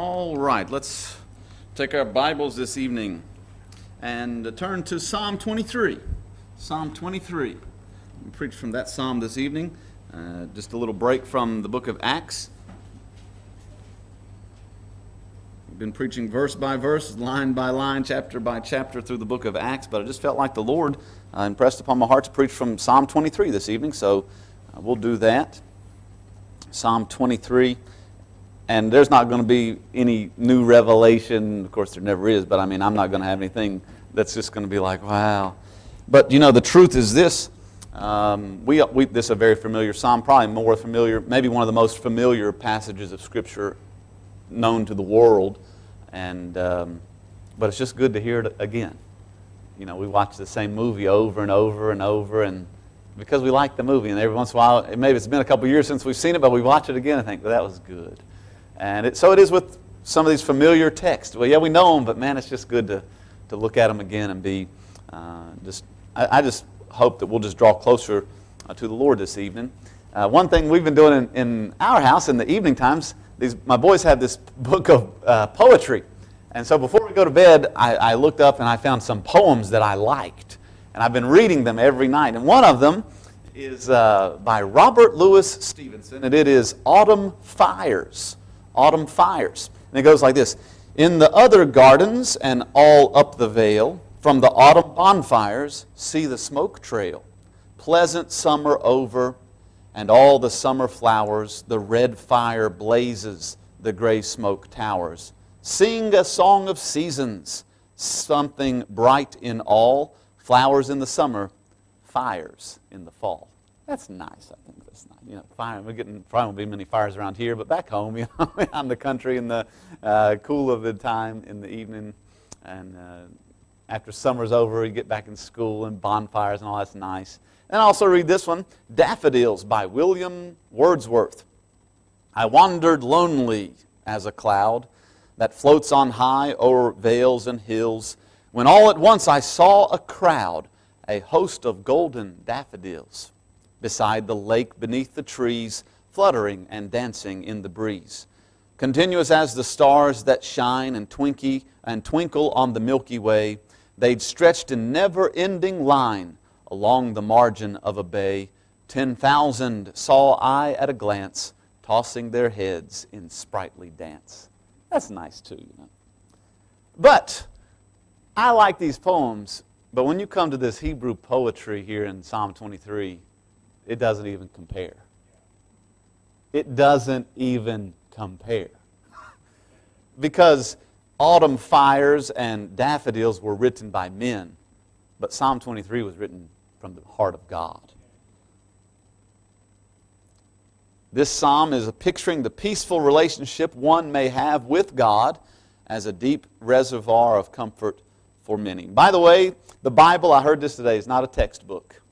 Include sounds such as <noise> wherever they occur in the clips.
All right, let's take our Bibles this evening and turn to Psalm 23. Psalm 23. We preach from that psalm this evening. Uh, just a little break from the book of Acts. We've been preaching verse by verse, line by line, chapter by chapter through the book of Acts, but I just felt like the Lord uh, impressed upon my heart to preach from Psalm 23 this evening, so uh, we'll do that. Psalm 23 and there's not going to be any new revelation. Of course, there never is, but I mean, I'm not going to have anything that's just going to be like, wow. But you know, the truth is this. Um, we, we, this is a very familiar psalm, probably more familiar, maybe one of the most familiar passages of Scripture known to the world. And, um, but it's just good to hear it again. You know, we watch the same movie over and over and over, and because we like the movie, and every once in a while, maybe it's been a couple years since we've seen it, but we watch it again and think, well, that was good. And it, so it is with some of these familiar texts. Well, yeah, we know them, but man, it's just good to, to look at them again and be uh, just, I, I, just hope that we'll just draw closer uh, to the Lord this evening. Uh, one thing we've been doing in, in, our house in the evening times, these, my boys have this book of uh, poetry. And so before we go to bed, I, I looked up and I found some poems that I liked. And I've been reading them every night. And one of them is uh, by Robert Louis Stevenson, and it is Autumn Fires autumn fires. And it goes like this In the other gardens and all up the vale, from the autumn bonfires, see the smoke trail. Pleasant summer over, and all the summer flowers, the red fire blazes, the gray smoke towers. Sing a song of seasons, something bright in all, flowers in the summer, fires in the fall. That's nice, I think that's nice you know, fire. We're getting probably won't be many fires around here, but back home, <laughs> you know, out the country in the uh, cool of the time in the evening, and uh, after summer's over, you get back in school and bonfires and all that's nice. And also read this one, Daffodils by William Wordsworth. I wandered lonely as a cloud that floats on high o'er vales and hills, when all at once I saw a crowd, a host of golden daffodils beside the lake beneath the trees, fluttering and dancing in the breeze. Continuous as the stars that shine and twinky and twinkle on the Milky Way, they'd stretched in never-ending line along the margin of a bay. Ten thousand saw I at a glance, tossing their heads in sprightly dance. That's nice too, you know. But I like these poems, but when you come to this Hebrew poetry here in Psalm 23, it doesn't even compare. It doesn't even compare. Because autumn fires and daffodils were written by men, but Psalm 23 was written from the heart of God. This psalm is picturing the peaceful relationship one may have with God as a deep reservoir of comfort for many. By the way, the Bible, I heard this today, is not a textbook.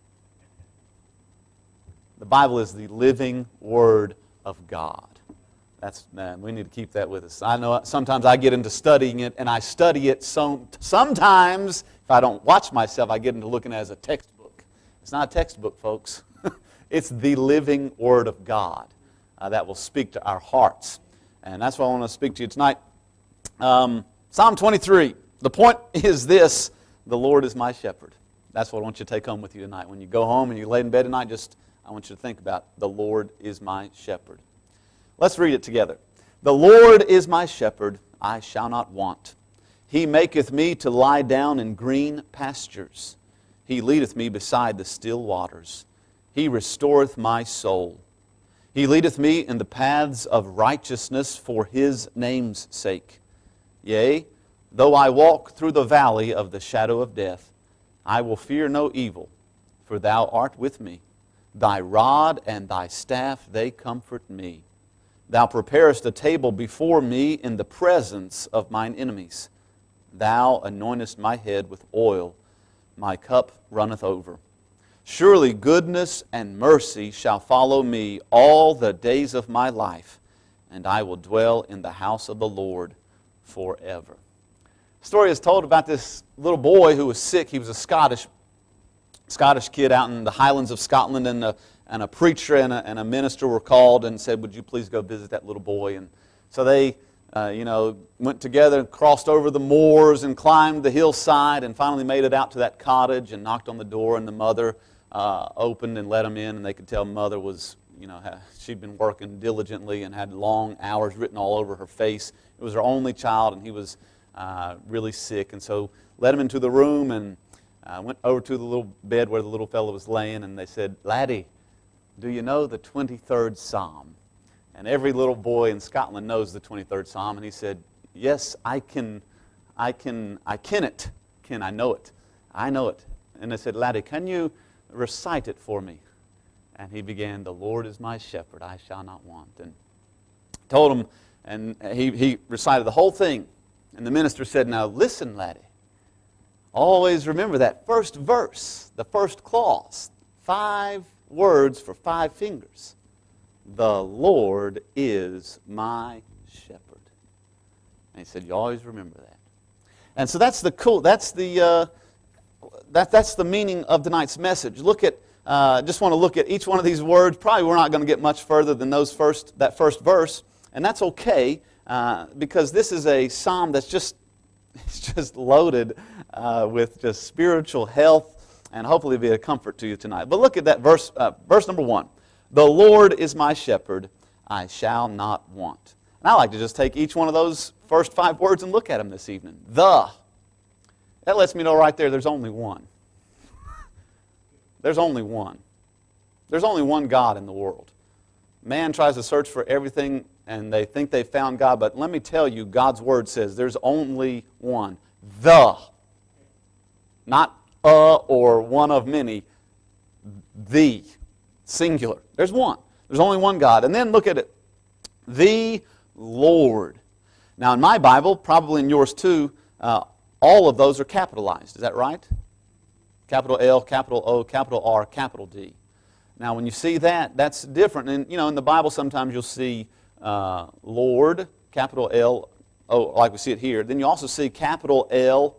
The Bible is the living Word of God. That's, man, we need to keep that with us. I know sometimes I get into studying it, and I study it so, sometimes, if I don't watch myself, I get into looking at it as a textbook. It's not a textbook, folks. <laughs> it's the living Word of God uh, that will speak to our hearts. And that's what I want to speak to you tonight. Um, Psalm 23. The point is this the Lord is my shepherd. That's what I want you to take home with you tonight. When you go home and you lay in bed tonight, just I want you to think about the Lord is my shepherd. Let's read it together. The Lord is my shepherd, I shall not want. He maketh me to lie down in green pastures. He leadeth me beside the still waters. He restoreth my soul. He leadeth me in the paths of righteousness for his name's sake. Yea, though I walk through the valley of the shadow of death, I will fear no evil, for thou art with me. Thy rod and thy staff, they comfort me. Thou preparest a table before me in the presence of mine enemies. Thou anointest my head with oil, my cup runneth over. Surely goodness and mercy shall follow me all the days of my life, and I will dwell in the house of the Lord forever. The story is told about this little boy who was sick. He was a Scottish Scottish kid out in the Highlands of Scotland, and a, and a preacher and a, and a minister were called and said, Would you please go visit that little boy? And so they, uh, you know, went together, crossed over the moors and climbed the hillside and finally made it out to that cottage and knocked on the door and the mother uh, opened and let them in and they could tell mother was, you know, she'd been working diligently and had long hours written all over her face. It was her only child and he was uh, really sick and so let him into the room and uh, went over to the little bed where the little fellow was laying and they said, Laddie, do you know the 23rd Psalm? And every little boy in Scotland knows the 23rd Psalm. And he said, Yes, I can, I can, I can it. Can I know it? I know it. And I said, Laddie, can you recite it for me? And he began, The Lord is my shepherd, I shall not want. And told him, and he, he recited the whole thing. And the minister said, Now listen, laddie. Always remember that first verse, the first clause. Five words for five fingers. The Lord is my shepherd. And he said, You always remember that. And so that's the cool, that's the, uh, that, that's the meaning of tonight's message. Look at, uh, just want to look at each one of these words. Probably we're not going to get much further than those first, that first verse. And that's okay uh, because this is a psalm that's just, it's just loaded uh, with just spiritual health and hopefully be a comfort to you tonight. But look at that verse, uh, verse number one. The Lord is my shepherd, I shall not want. And I like to just take each one of those first five words and look at them this evening. The. That lets me know right there there's only one. there's only one. There's only one God in the world. Man tries to search for everything and they think they found God, but let me tell you, God's Word says there's only one. The. Not a or one of many. The. Singular. There's one. There's only one God. And then look at it. The Lord. Now, in my Bible, probably in yours too, uh, all of those are capitalized. Is that right? Capital L, capital O, capital R, capital D. Now, when you see that, that's different. And, you know, in the Bible, sometimes you'll see uh, Lord, capital L, O, like we see it here. Then you also see capital L,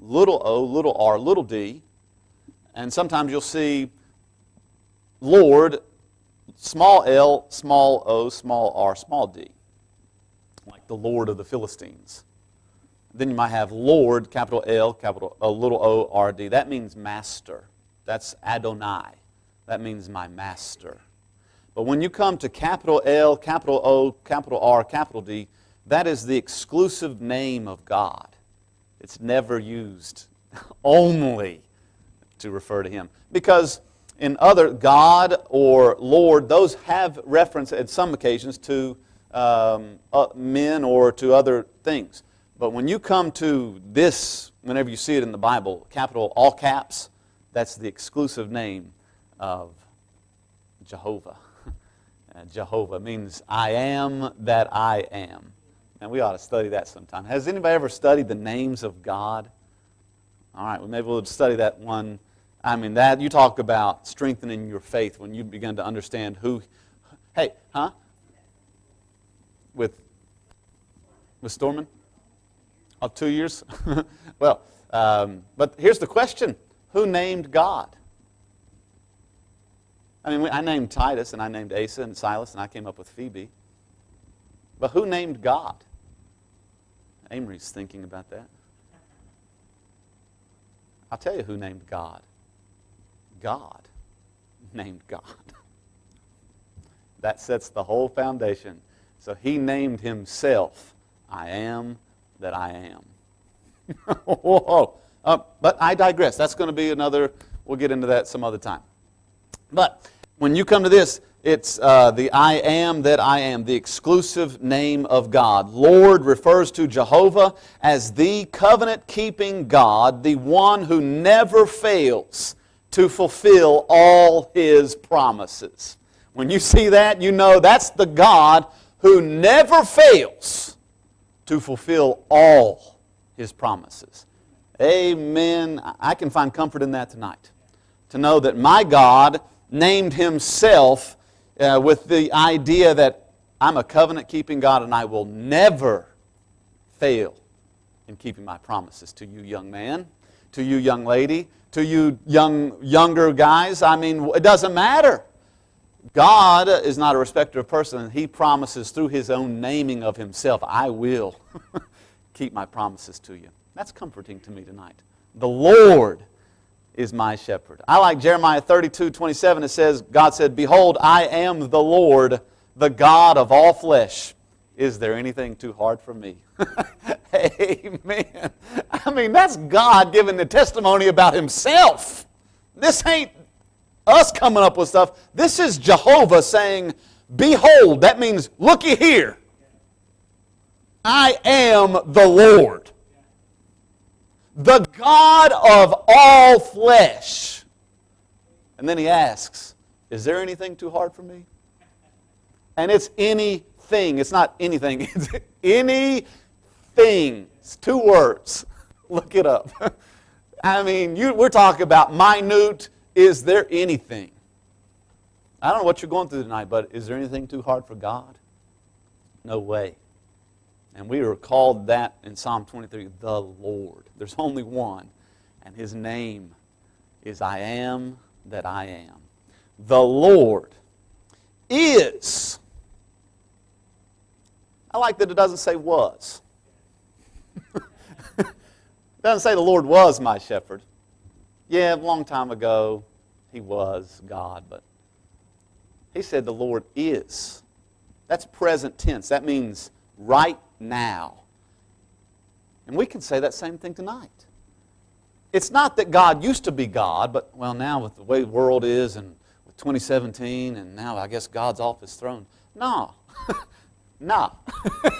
little o, little r, little d. And sometimes you'll see Lord, small l, small o, small r, small d, like the Lord of the Philistines. Then you might have Lord, capital L, capital a little o, r, d. That means master. That's Adonai. That means my master. But when you come to capital L, capital O, capital R, capital D, that is the exclusive name of God. It's never used <laughs> only to refer to Him. Because in other, God or Lord, those have reference at some occasions to um, uh, men or to other things. But when you come to this, whenever you see it in the Bible, capital all caps, that's the exclusive name of Jehovah. Uh, Jehovah means I am that I am. And we ought to study that sometime. Has anybody ever studied the names of God? All right, well, maybe we'll study that one I mean, that you talk about strengthening your faith when you begin to understand who. Hey, huh? With with Storman? Oh, two years? <laughs> well, um, but here's the question Who named God? I mean, I named Titus and I named Asa and Silas and I came up with Phoebe. But who named God? Amory's thinking about that. I'll tell you who named God. God named God. <laughs> That sets the whole foundation. So he named himself, I am that I am. <laughs> Whoa. Uh, but I digress. That's going to be another, we'll get into that some other time. But when you come to this, it's uh, the I am that I am, the exclusive name of God. Lord refers to Jehovah as the covenant keeping God, the one who never fails to fulfill all his promises. When you see that, you know that's the God who never fails to fulfill all his promises. Amen. I can find comfort in that tonight. To know that my God named himself uh, with the idea that I'm a covenant keeping God and I will never fail in keeping my promises to you, young man, to you, young lady, to you young, younger guys. I mean, it doesn't matter. God is not a respecter of person. And He promises through his own naming of himself, I will <laughs> keep my promises to you. That's comforting to me tonight. The Lord is my shepherd. I like Jeremiah 32, 27. It says, God said, Behold, I am the Lord, the God of all flesh. Is there anything too hard for me? <laughs> Amen. I mean, that's God giving the testimony about himself. This ain't us coming up with stuff. This is Jehovah saying, Behold, that means looky here. I am the Lord, the God of all flesh. And then he asks, Is there anything too hard for me? And it's anything. It's not anything, <laughs> it's anything. It's two words. <laughs> Look it up. <laughs> I mean, you, we're talking about minute. Is there anything? I don't know what you're going through tonight, but is there anything too hard for God? No way. And we are called that in Psalm 23 the Lord. There's only one, and his name is I am that I am. The Lord is. I like that it doesn't say was. it <laughs> doesn't say the Lord was my shepherd. Yeah, a long time ago he was God, but he said the Lord is. That's present tense. That means right now. And we can say that same thing tonight. It's not that God used to be God, but, well, now with the way the world is and with 2017, and now I guess God's off his throne. No. <laughs> no.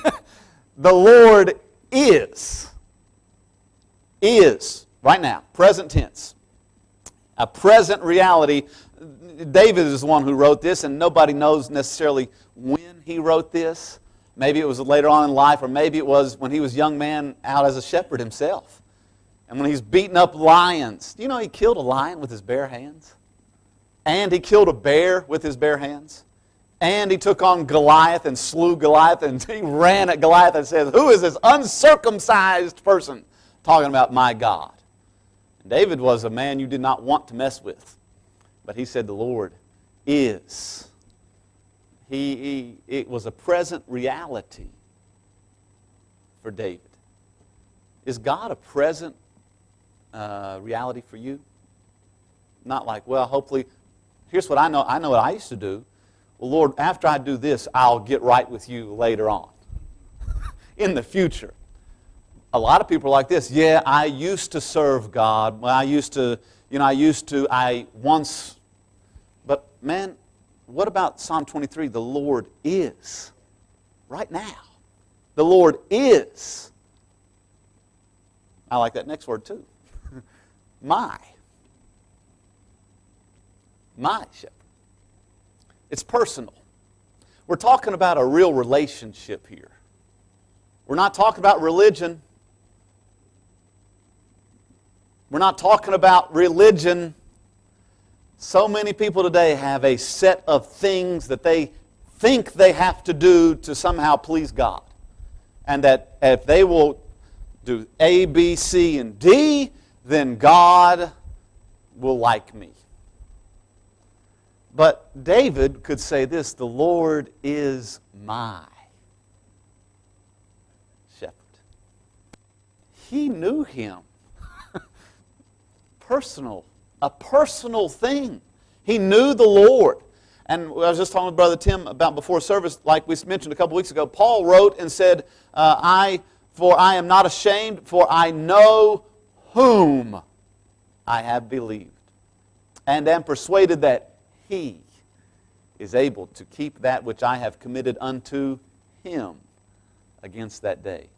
<laughs> the Lord is. Is, right now, present tense. A present reality. David is the one who wrote this, and nobody knows necessarily when he wrote this. Maybe it was later on in life, or maybe it was when he was a young man out as a shepherd himself. And when he's beating up lions. Do you know he killed a lion with his bare hands? And he killed a bear with his bare hands? And he took on Goliath and slew Goliath, and <laughs> he ran at Goliath and said, Who is this uncircumcised person talking about my God? And David was a man you did not want to mess with. But he said, The Lord is he, he, it was a present reality for David. Is God a present uh, reality for you? Not like, well, hopefully, here's what I know. I know what I used to do. Well, Lord, after I do this, I'll get right with you later on <laughs> in the future. A lot of people are like this. Yeah, I used to serve God. Well, I used to, you know, I used to, I once, but man, what about Psalm 23? The Lord is. Right now. The Lord is. I like that next word too. <laughs> My. My shepherd. It's personal. We're talking about a real relationship here. We're not talking about religion. We're not talking about religion so many people today have a set of things that they think they have to do to somehow please God. And that if they will do A, B, C, and D, then God will like me. But David could say this the Lord is my shepherd. He knew him. <laughs> Personal a personal thing. He knew the Lord. And I was just talking with Brother Tim about before service, like we mentioned a couple weeks ago. Paul wrote and said, uh, I, For I am not ashamed, for I know whom I have believed, and am persuaded that he is able to keep that which I have committed unto him against that day.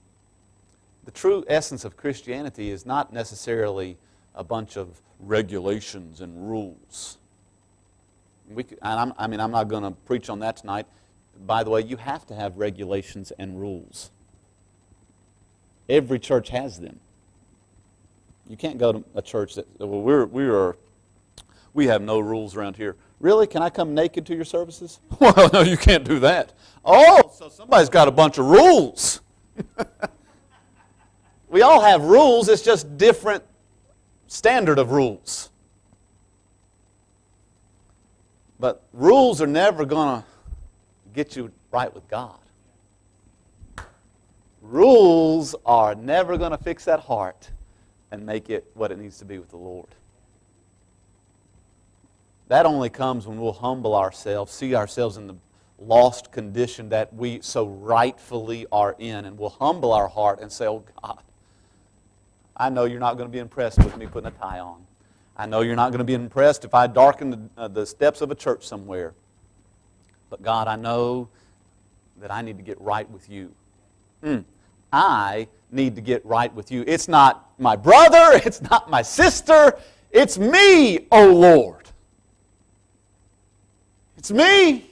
The true essence of Christianity is not necessarily a bunch of regulations and rules. We, and i mean, I'm not going to preach on that tonight. By the way, you have to have regulations and rules. Every church has them. You can't go to a church that, well, we're, we are, we have no rules around here. Really? Can I come naked to your services? <laughs> well, no, you can't do that. Oh, so somebody's got a bunch of rules. <laughs> we all have rules, it's just different standard of rules. But rules are never going to get you right with God. Rules are never going to fix that heart and make it what it needs to be with the Lord. That only comes when we'll humble ourselves, see ourselves in the lost condition that we so rightfully are in, and we'll humble our heart and say, Oh God, I know you're not going to be impressed with me putting a tie on. I know you're not going to be impressed if I darken the, uh, the steps of a church somewhere. But God, I know that I need to get right with you. Mm. I need to get right with you. It's not my brother, <laughs> it's not my sister, it's me, oh Lord. It's me.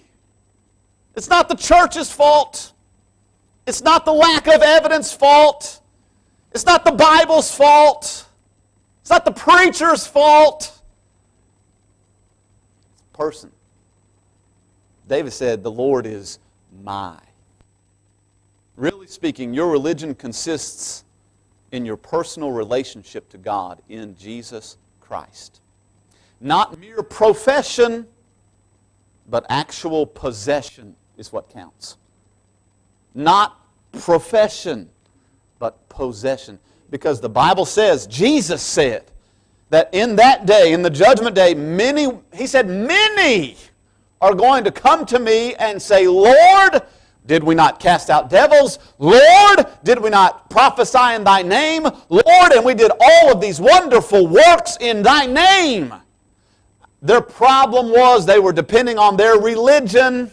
It's not the church's fault. It's not the lack of evidence fault. It's not the Bible's fault. It's not the preacher's fault. It's a person. David said, The Lord is my. Really speaking, your religion consists in your personal relationship to God in Jesus Christ. Not mere profession, but actual possession is what counts. Not profession, but possession. Because the Bible says, Jesus said, that in that day, in the judgment day, many, he said, many are going to come to me and say, Lord, did we not cast out devils? Lord, did we not prophesy in thy name? Lord, and we did all of these wonderful works in thy name. Their problem was they were depending on their religion.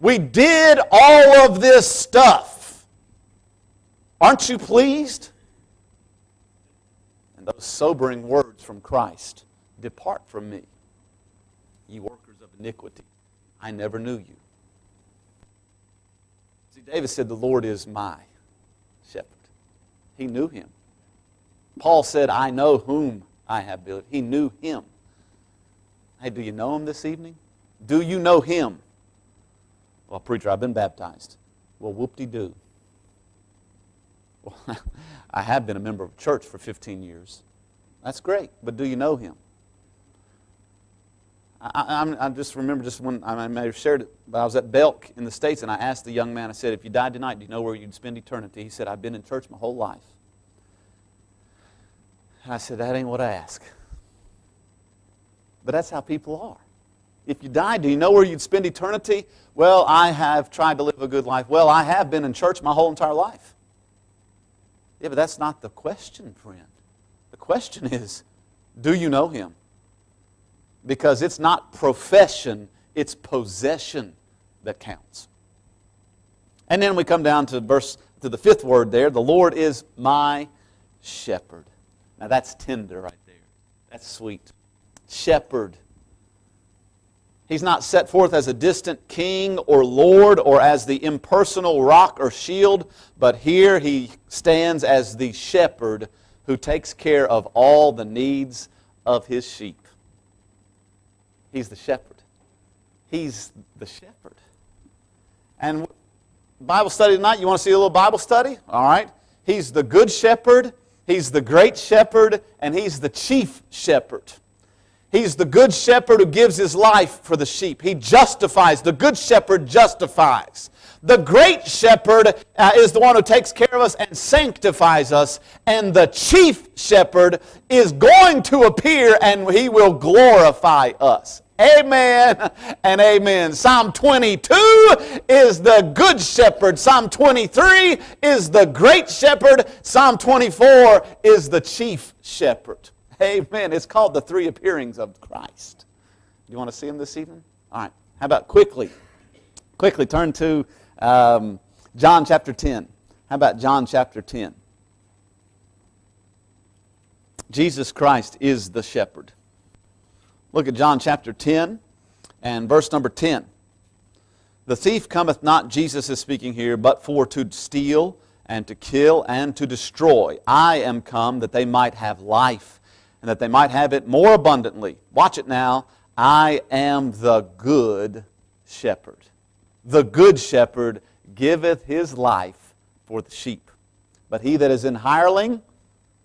We did all of this stuff. Aren't you pleased? And those sobering words from Christ Depart from me, ye workers of iniquity. I never knew you. See, David said, The Lord is my shepherd. He knew him. Paul said, I know whom I have built. He knew him. Hey, do you know him this evening? Do you know him? Well, preacher, I've been baptized. Well, whoop-de-doo. Well, <laughs> I have been a member of a church for 15 years. That's great, but do you know him? I, I, I just remember just when I may have shared it, but I was at Belk in the States and I asked the young man, I said, if you died tonight, do you know where you'd spend eternity? He said, I've been in church my whole life. And I said, that ain't what I ask. But that's how people are. If you died, do you know where you'd spend eternity? Well, I have tried to live a good life. Well, I have been in church my whole entire life. Yeah, but that's not the question, friend. The question is, do you know him? Because it's not profession, it's possession that counts. And then we come down to verse to the fifth word there. The Lord is my shepherd. Now that's tender right there. That's sweet. Shepherd. He's not set forth as a distant king or lord or as the impersonal rock or shield, but here he stands as the shepherd who takes care of all the needs of his sheep. He's the shepherd. He's the shepherd. And Bible study tonight, you want to see a little Bible study? All right. He's the good shepherd, he's the great shepherd, and he's the chief shepherd. He's the good shepherd who gives his life for the sheep. He justifies. The good shepherd justifies. The great shepherd uh, is the one who takes care of us and sanctifies us. And the chief shepherd is going to appear and he will glorify us. Amen <laughs> and amen. Psalm 22 is the good shepherd. Psalm 23 is the great shepherd. Psalm 24 is the chief shepherd. Amen. It's called the three appearings of Christ. Do you want to see them this evening? All right. How about quickly? Quickly turn to um, John chapter 10. How about John chapter 10? Jesus Christ is the shepherd. Look at John chapter 10 and verse number 10. The thief cometh not, Jesus is speaking here, but for to steal and to kill and to destroy. I am come that they might have life and that they might have it more abundantly. Watch it now. I am the good shepherd. The good shepherd giveth his life for the sheep. But he that is an hireling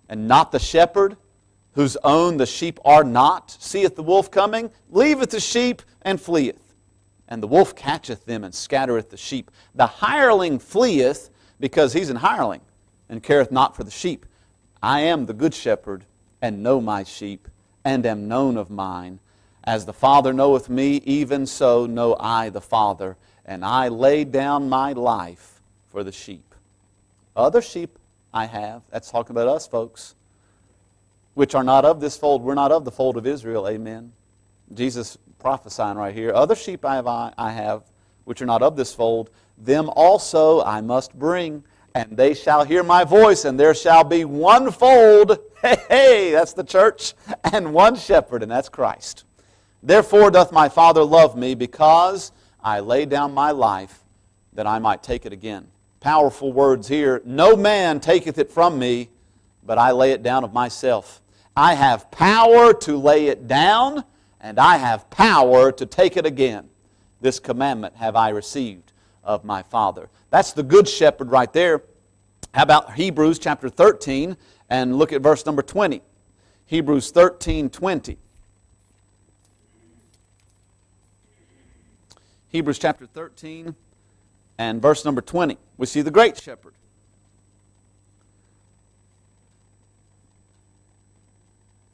and not the shepherd, whose own the sheep are not, seeth the wolf coming, leaveth the sheep and fleeth. And the wolf catcheth them and scattereth the sheep. The hireling fleeth because he's an hireling and careth not for the sheep. I am the good shepherd and know my sheep and am known of mine. As the Father knoweth me, even so know I the Father, and I lay down my life for the sheep. Other sheep I have, that's talking about us, folks, which are not of this fold. We're not of the fold of Israel, amen. Jesus prophesying right here. Other sheep I have, I have which are not of this fold, them also I must bring, and they shall hear my voice, and there shall be one fold. <laughs> Hey, hey, that's the church, and one shepherd, and that's Christ. Therefore doth my Father love me, because I lay down my life that I might take it again. Powerful words here. No man taketh it from me, but I lay it down of myself. I have power to lay it down, and I have power to take it again. This commandment have I received of my Father. That's the good shepherd right there. How about Hebrews chapter 13 and look at verse number 20. Hebrews 13 20. Hebrews chapter 13 and verse number 20. We see the great shepherd.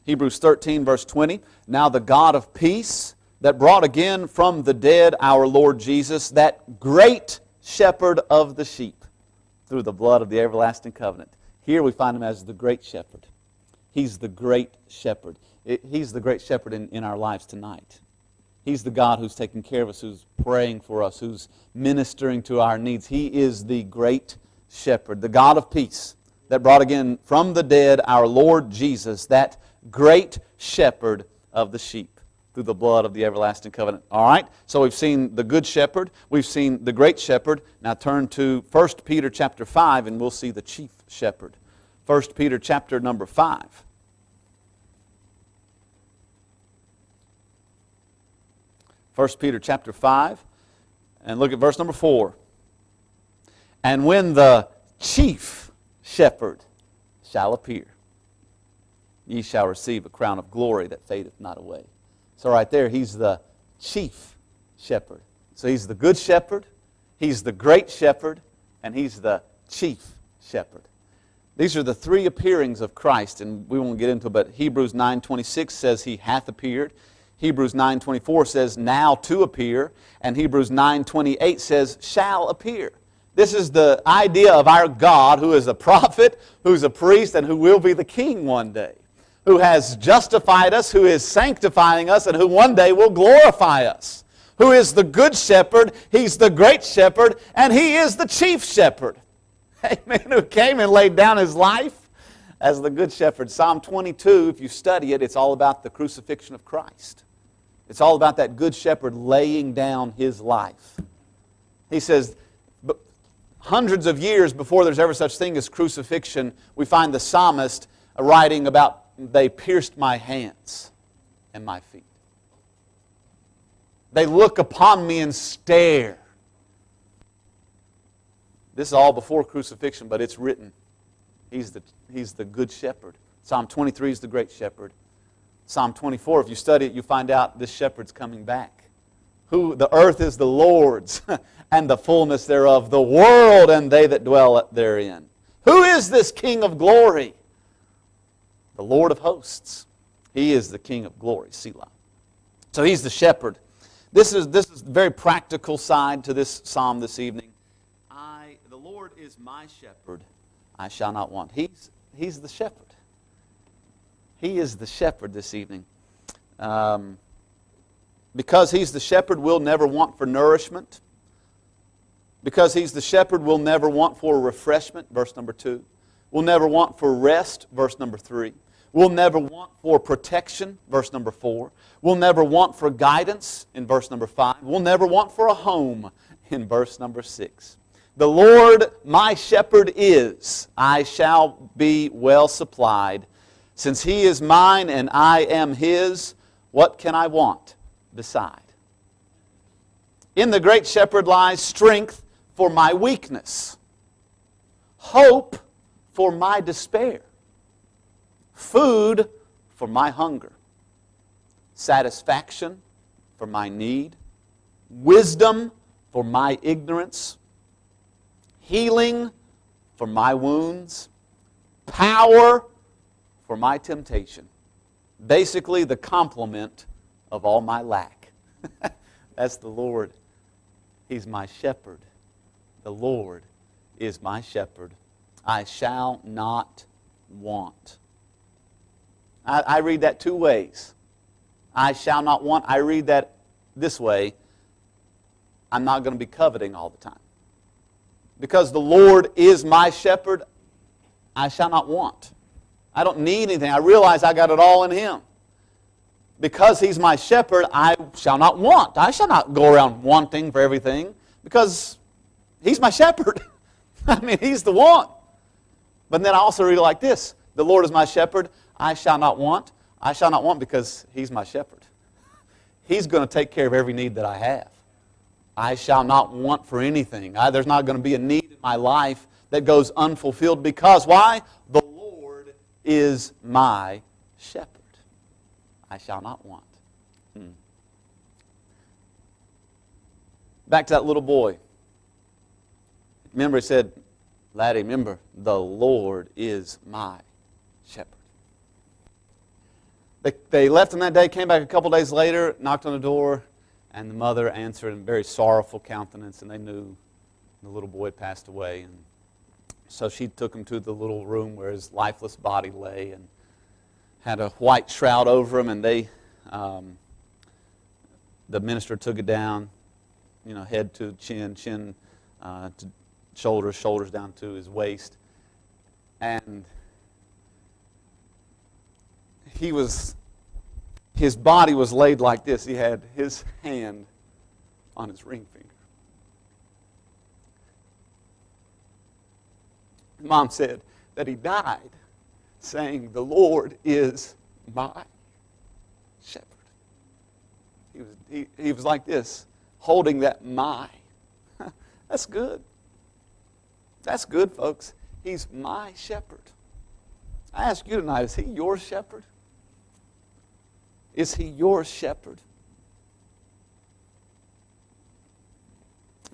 Hebrews 13, verse 20. Now the God of peace that brought again from the dead our Lord Jesus, that great shepherd of the sheep, through the blood of the everlasting covenant. Here we find him as the great shepherd. He's the great shepherd. He's the great shepherd in, in our lives tonight. He's the God who's taking care of us, who's praying for us, who's ministering to our needs. He is the great shepherd, the God of peace that brought again from the dead our Lord Jesus, that great shepherd of the sheep through the blood of the everlasting covenant. All right? So we've seen the good shepherd, we've seen the great shepherd. Now turn to 1 Peter chapter 5 and we'll see the chief shepherd. 1 Peter chapter number 5. First Peter chapter 5 and look at verse number 4. And when the chief shepherd shall appear, ye shall receive a crown of glory that fadeth not away. So, right there, he's the chief shepherd. So, he's the good shepherd, he's the great shepherd, and he's the chief shepherd. These are the three appearings of Christ, and we won't get into it, but Hebrews 9.26 says he hath appeared. Hebrews 9.24 says now to appear, and Hebrews 9.28 says shall appear. This is the idea of our God who is a prophet, who's a priest, and who will be the king one day who has justified us, who is sanctifying us, and who one day will glorify us. Who is the good shepherd, he's the great shepherd, and he is the chief shepherd. <laughs> Amen. Who came and laid down his life as the good shepherd. Psalm 22, if you study it, it's all about the crucifixion of Christ. It's all about that good shepherd laying down his life. He says, hundreds of years before there's ever such thing as crucifixion, we find the psalmist writing about they pierced my hands and my feet. They look upon me and stare. This is all before crucifixion, but it's written. He's the, he's the good shepherd. Psalm 23 is the great shepherd. Psalm 24, if you study it, you find out this shepherd's coming back. Who the earth is the Lord's, <laughs> and the fullness thereof, the world and they that dwell therein. Who is this King of glory? The Lord of hosts. He is the King of glory, Selah. So he's the shepherd. This is, this is the very practical side to this psalm this evening. I, the Lord is my shepherd, I shall not want. He's, he's the shepherd. He is the shepherd this evening. Um, because he's the shepherd, we'll never want for nourishment. Because he's the shepherd, we'll never want for refreshment, verse number two. We'll never want for rest, verse number three. We'll never want for protection, verse number four. We'll never want for guidance, in verse number five. We'll never want for a home, in verse number six. The Lord my shepherd is, I shall be well supplied. Since he is mine and I am his, what can I want beside? In the great shepherd lies strength for my weakness, hope for my despair food for my hunger, satisfaction for my need, wisdom for my ignorance, healing for my wounds, power for my temptation. Basically, the complement of all my lack. <laughs> That's the Lord. He's my shepherd. The Lord is my shepherd. I shall not want. I, I read that two ways. I shall not want. I read that this way I'm not going to be coveting all the time. Because the Lord is my shepherd, I shall not want. I don't need anything. I realize I got it all in Him. Because He's my shepherd, I shall not want. I shall not go around wanting for everything because He's my shepherd. <laughs> I mean, He's the one. But then I also read it like this The Lord is my shepherd, I shall not want. I shall not want because He's my shepherd. He's going to take care of every need that I have. I shall not want for anything. I, there's not going to be a need in my life that goes unfulfilled because why? The Lord is my shepherd. I shall not want. Hmm. Back to that little boy. Remember, he said, Laddie, remember, the Lord is my shepherd. They, they left him that day, came back a couple days later, knocked on the door, and the mother answered in a very sorrowful countenance, and they knew the little boy had passed away. And so she took him to the little room where his lifeless body lay and had a white shroud over him, and they, um, the minister took it down, you know, head to chin, chin uh, to shoulders, shoulders down to his waist. And he was his body was laid like this. He had his hand on his ring finger. Mom said that he died saying, The Lord is my shepherd. He was, he, he was like this, holding that my. <laughs> That's good. That's good, folks. He's my shepherd. I ask you tonight, is he your shepherd? Is he your shepherd?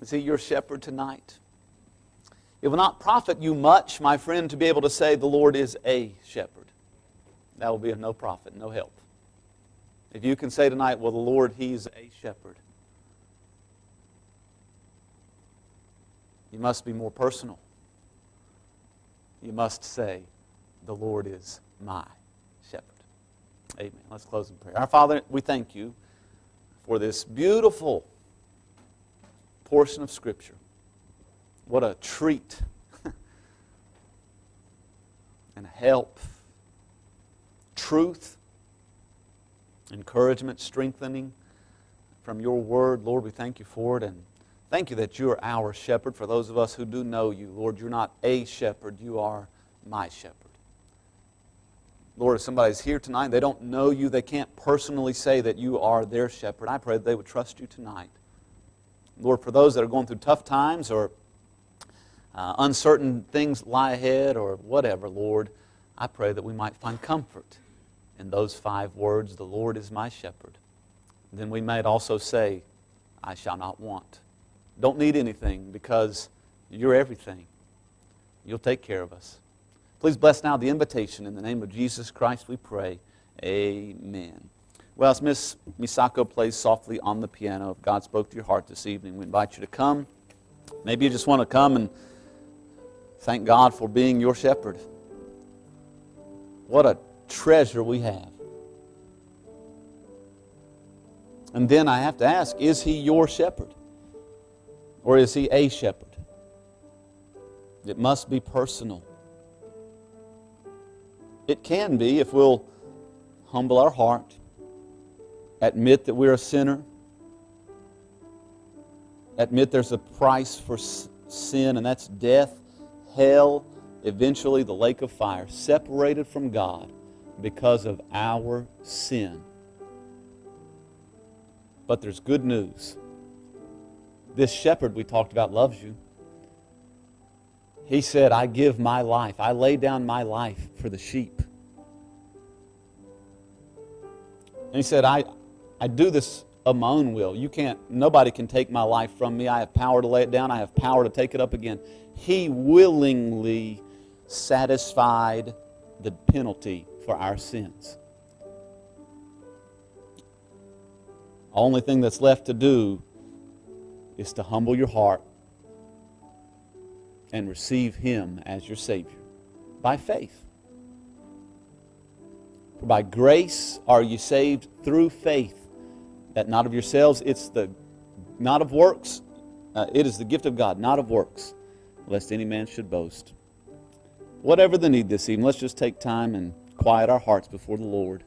Is he your shepherd tonight? It will not profit you much, my friend, to be able to say the Lord is a shepherd. That will be of no profit, no help. If you can say tonight, well, the Lord, He's a shepherd, you must be more personal. You must say, the Lord is my Amen. Let's close in prayer. Our Father, we thank you for this beautiful portion of Scripture. What a treat <laughs> and help, truth, encouragement, strengthening from your word. Lord, we thank you for it and thank you that you're our shepherd. For those of us who do know you, Lord, you're not a shepherd, you are my shepherd. Lord, if somebody's here tonight, they don't know you, they can't personally say that you are their shepherd, I pray that they would trust you tonight. Lord, for those that are going through tough times or uh, uncertain things lie ahead or whatever, Lord, I pray that we might find comfort in those five words The Lord is my shepherd. Then we might also say, I shall not want. Don't need anything because you're everything. You'll take care of us. Please bless now the invitation. In the name of Jesus Christ, we pray. Amen. Well, as Miss Misako plays softly on the piano, if God spoke to your heart this evening, we invite you to come. Maybe you just want to come and thank God for being your shepherd. What a treasure we have. And then I have to ask is he your shepherd? Or is he a shepherd? It must be personal. It can be if we'll humble our heart, admit that we're a sinner, admit there's a price for sin, and that's death, hell, eventually the lake of fire, separated from God because of our sin. But there's good news. This shepherd we talked about loves you. He said, I give my life. I lay down my life for the sheep. And he said, I, I do this of my own will. You can't, nobody can take my life from me. I have power to lay it down, I have power to take it up again. He willingly satisfied the penalty for our sins. Only thing that's left to do is to humble your heart and receive Him as your Savior by faith. For by grace are you saved through faith, that not of yourselves, it's the not of works, uh, it is the gift of God, not of works, lest any man should boast. Whatever the need this evening, let's just take time and quiet our hearts before the Lord.